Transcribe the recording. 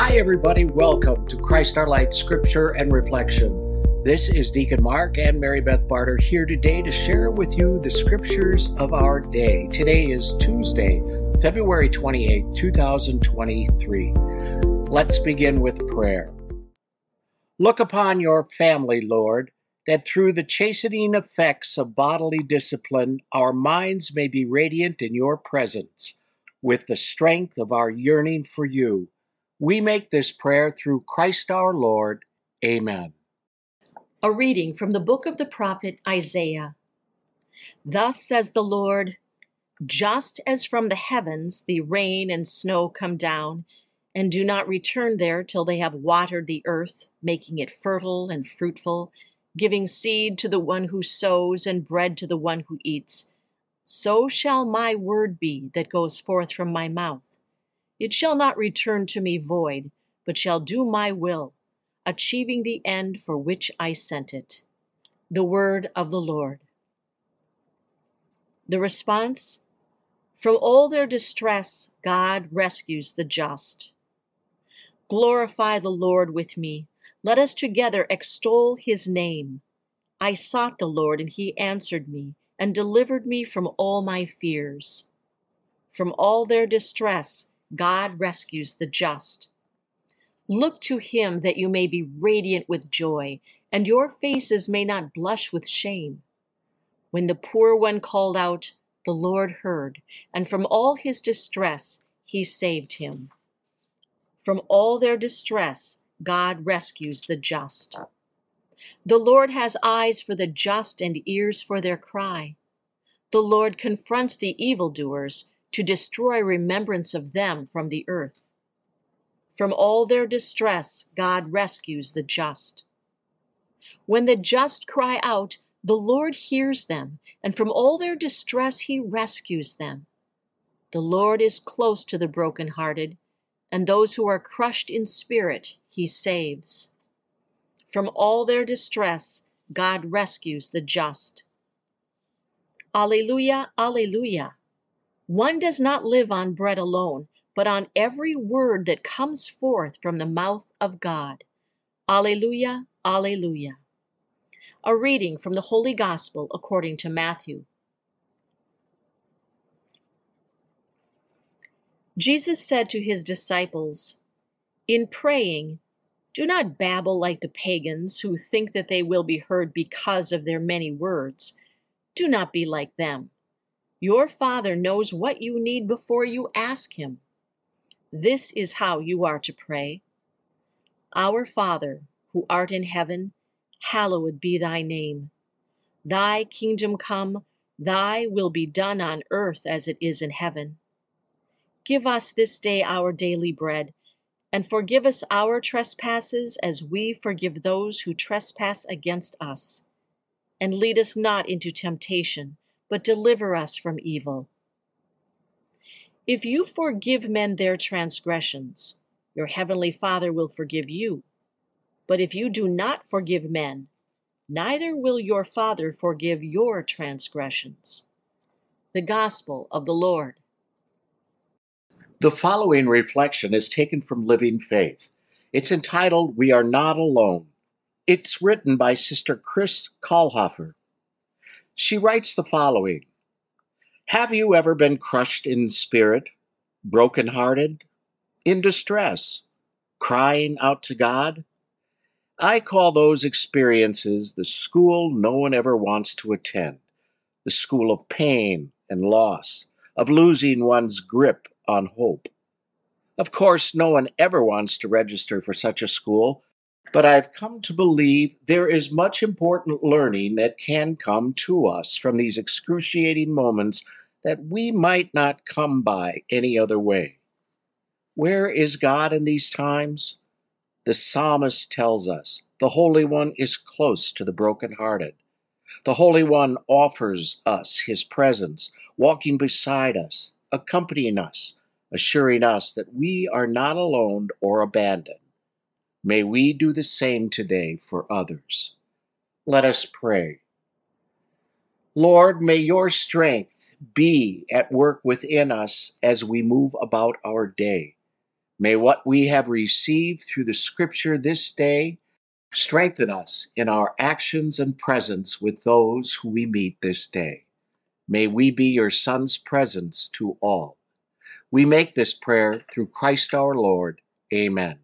Hi, everybody. Welcome to Christ Our Light Scripture and Reflection. This is Deacon Mark and Mary Beth Barder here today to share with you the scriptures of our day. Today is Tuesday, February 28, 2023. Let's begin with prayer. Look upon your family, Lord, that through the chastening effects of bodily discipline, our minds may be radiant in your presence with the strength of our yearning for you. We make this prayer through Christ our Lord. Amen. A reading from the book of the prophet Isaiah. Thus says the Lord Just as from the heavens the rain and snow come down, and do not return there till they have watered the earth, making it fertile and fruitful, giving seed to the one who sows and bread to the one who eats, so shall my word be that goes forth from my mouth. It shall not return to me void, but shall do my will achieving the end for which I sent it. The word of the Lord. The response From all their distress, God rescues the just. Glorify the Lord with me. Let us together extol his name. I sought the Lord, and he answered me, and delivered me from all my fears. From all their distress, God rescues the just. Look to him that you may be radiant with joy, and your faces may not blush with shame. When the poor one called out, the Lord heard, and from all his distress he saved him. From all their distress, God rescues the just. The Lord has eyes for the just and ears for their cry. The Lord confronts the evildoers to destroy remembrance of them from the earth. From all their distress, God rescues the just. When the just cry out, the Lord hears them, and from all their distress, he rescues them. The Lord is close to the brokenhearted, and those who are crushed in spirit, he saves. From all their distress, God rescues the just. Alleluia, Alleluia. One does not live on bread alone, but on every word that comes forth from the mouth of God. Alleluia, Alleluia. A reading from the Holy Gospel according to Matthew. Jesus said to his disciples, In praying, do not babble like the pagans who think that they will be heard because of their many words. Do not be like them. Your Father knows what you need before you ask Him. This is how you are to pray. Our Father, who art in heaven, hallowed be thy name. Thy kingdom come, thy will be done on earth as it is in heaven. Give us this day our daily bread, and forgive us our trespasses as we forgive those who trespass against us. And lead us not into temptation, but deliver us from evil. If you forgive men their transgressions, your heavenly Father will forgive you. But if you do not forgive men, neither will your Father forgive your transgressions. The Gospel of the Lord. The following reflection is taken from Living Faith. It's entitled We Are Not Alone. It's written by Sister Chris Koellhoffer. She writes the following have you ever been crushed in spirit, broken-hearted, in distress, crying out to God? I call those experiences the school no one ever wants to attend, the school of pain and loss, of losing one's grip on hope. Of course, no one ever wants to register for such a school, but I've come to believe there is much important learning that can come to us from these excruciating moments that we might not come by any other way. Where is God in these times? The psalmist tells us the Holy One is close to the brokenhearted. The Holy One offers us his presence, walking beside us, accompanying us, assuring us that we are not alone or abandoned. May we do the same today for others. Let us pray. Lord, may your strength be at work within us as we move about our day. May what we have received through the scripture this day strengthen us in our actions and presence with those who we meet this day. May we be your Son's presence to all. We make this prayer through Christ our Lord. Amen.